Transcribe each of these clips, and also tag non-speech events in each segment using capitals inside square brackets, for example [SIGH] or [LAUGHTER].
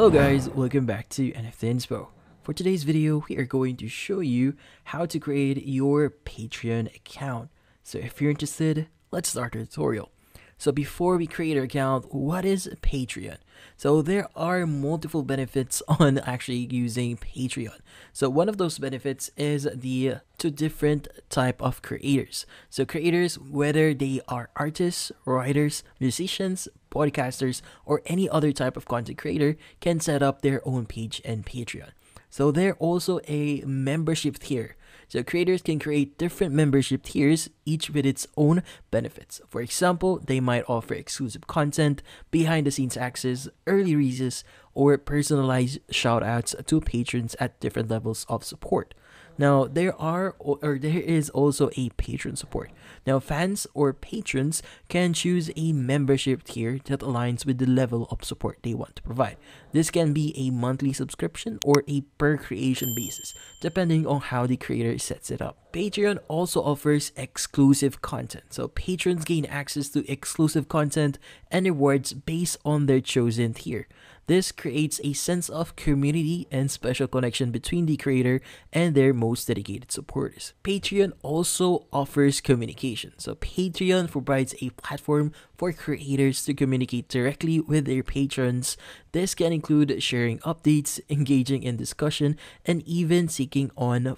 Hello guys, welcome back to NFT Inspo. For today's video, we are going to show you how to create your Patreon account. So if you're interested, let's start the tutorial. So before we create our account, what is Patreon? So there are multiple benefits [LAUGHS] on actually using Patreon. So one of those benefits is the two different type of creators. So creators, whether they are artists, writers, musicians, podcasters, or any other type of content creator can set up their own page and Patreon. So there are also a membership tier. So creators can create different membership tiers, each with its own benefits. For example, they might offer exclusive content, behind the scenes access, early releases, or personalized shoutouts to patrons at different levels of support. Now there are or there is also a patron support. Now fans or patrons can choose a membership tier that aligns with the level of support they want to provide. This can be a monthly subscription or a per creation basis, depending on how the creator sets it up. Patreon also offers exclusive content, so patrons gain access to exclusive content and rewards based on their chosen tier. This creates a sense of community and special connection between the creator and their most dedicated supporters. Patreon also offers communication. So Patreon provides a platform for creators to communicate directly with their patrons. This can include sharing updates, engaging in discussion, and even seeking on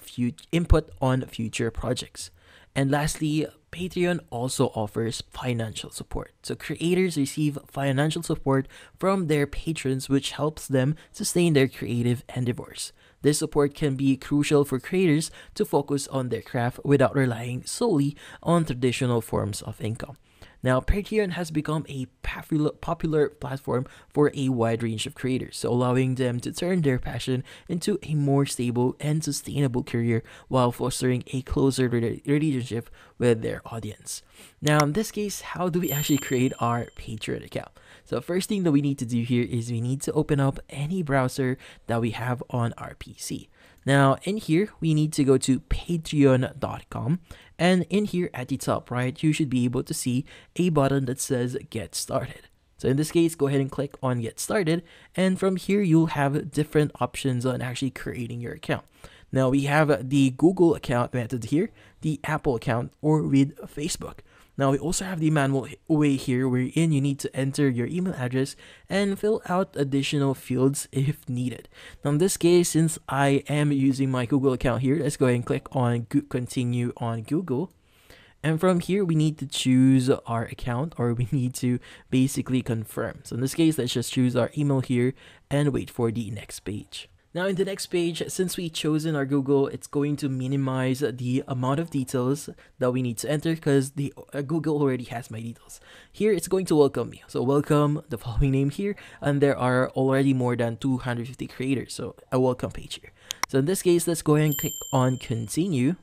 input on future projects. And lastly, Patreon also offers financial support. So creators receive financial support from their patrons which helps them sustain their creative endeavors. This support can be crucial for creators to focus on their craft without relying solely on traditional forms of income. Now, Patreon has become a popular platform for a wide range of creators, so allowing them to turn their passion into a more stable and sustainable career while fostering a closer relationship with their audience. Now, in this case, how do we actually create our Patreon account? So first thing that we need to do here is we need to open up any browser that we have on our PC. Now in here, we need to go to patreon.com and in here at the top right, you should be able to see a button that says get started. So in this case, go ahead and click on get started. And from here, you'll have different options on actually creating your account. Now we have the Google account method here, the Apple account, or with Facebook. Now we also have the manual way here wherein you need to enter your email address and fill out additional fields if needed. Now in this case, since I am using my Google account here, let's go ahead and click on continue on Google. And from here, we need to choose our account or we [LAUGHS] need to basically confirm. So in this case, let's just choose our email here and wait for the next page. Now in the next page, since we've chosen our Google, it's going to minimize the amount of details that we need to enter because the uh, Google already has my details. Here, it's going to welcome me. So welcome the following name here, and there are already more than 250 creators. So a welcome page here. So in this case, let's go ahead and click on continue.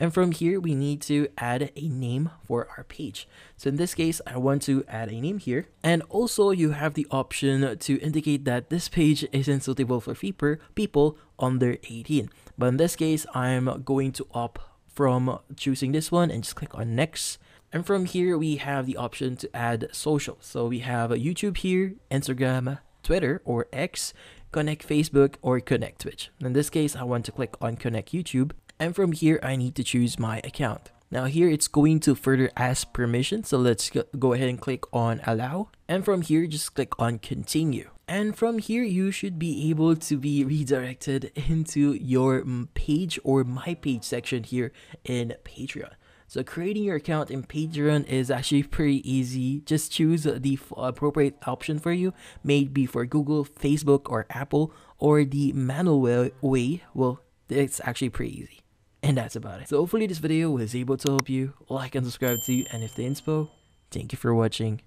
And from here, we need to add a name for our page. So in this case, I want to add a name here. And also you have the option to indicate that this page isn't suitable for people under 18. But in this case, I'm going to opt from choosing this one and just click on next. And from here, we have the option to add social. So we have YouTube here, Instagram, Twitter or X, Connect Facebook, or Connect Twitch. In this case, I want to click on Connect YouTube. And from here, I need to choose my account. Now here, it's going to further ask permission. So let's go ahead and click on allow. And from here, just click on continue. And from here, you should be able to be redirected into your page or my page section here in Patreon. So creating your account in Patreon is actually pretty easy. Just choose the appropriate option for you, maybe for Google, Facebook, or Apple, or the manual way. Well, it's actually pretty easy. And that's about it. So hopefully this video was able to help you. Like and subscribe to NFT Inspo. Thank you for watching.